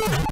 Bye.